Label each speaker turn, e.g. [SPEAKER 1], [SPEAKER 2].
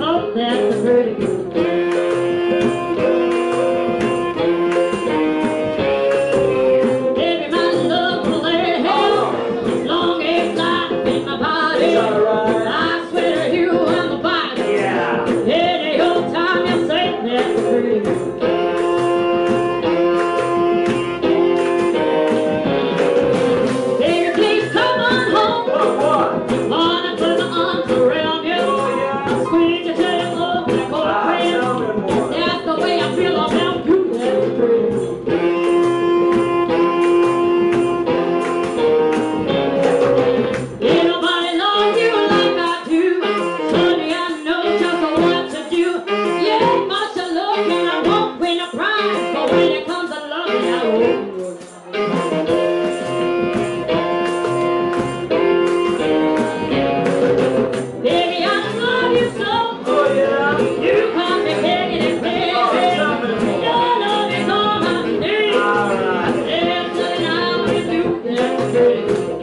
[SPEAKER 1] up that the pretty Yes,